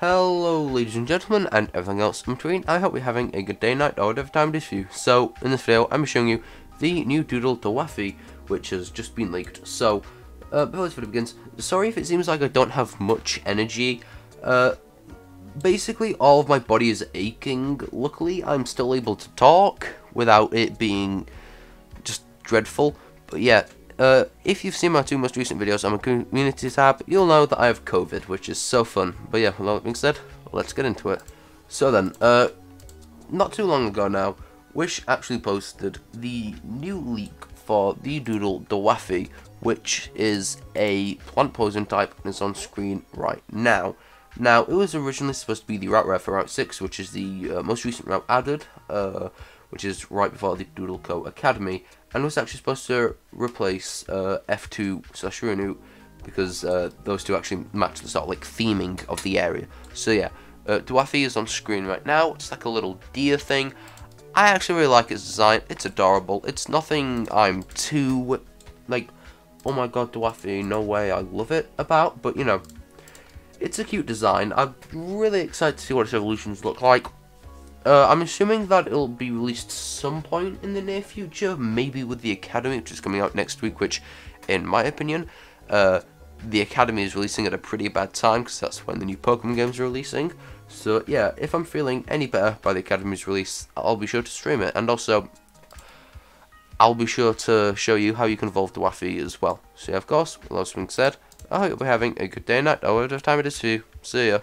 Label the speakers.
Speaker 1: Hello ladies and gentlemen and everything else in between, I hope you're having a good day, night, or whatever time it is for you. So, in this video, I'm showing you the new Doodle Dewaffe, which has just been leaked. So, uh, before this video begins, sorry if it seems like I don't have much energy. Uh, basically, all of my body is aching. Luckily, I'm still able to talk without it being just dreadful. But yeah, uh, if you've seen my two most recent videos on my community tab, you'll know that I have COVID, which is so fun. But yeah, with all that being said, let's get into it. So then, uh, not too long ago now, Wish actually posted the new leak for the Doodle Dewaffe, which is a plant poison type and is on screen right now. Now, it was originally supposed to be the route for Route 6, which is the uh, most recent route added, uh, which is right before the Doodle Co Academy, and was actually supposed to replace uh, F2 slash Renu because uh, those two actually match the sort of like theming of the area. So yeah, uh, Dewaffe is on screen right now. It's like a little deer thing. I actually really like its design. It's adorable. It's nothing I'm too like, oh my god, Dewaffe, no way, I love it about. But you know, it's a cute design. I'm really excited to see what its evolutions look like. Uh, I'm assuming that it'll be released some point in the near future, maybe with the Academy, which is coming out next week, which, in my opinion, uh, the Academy is releasing at a pretty bad time, because that's when the new Pokemon games are releasing. So, yeah, if I'm feeling any better by the Academy's release, I'll be sure to stream it, and also, I'll be sure to show you how you can evolve Dewaffe as well. So, yeah, of course, with all that being said, I hope you'll be having a good day, and night, or whatever time it is for you. See ya.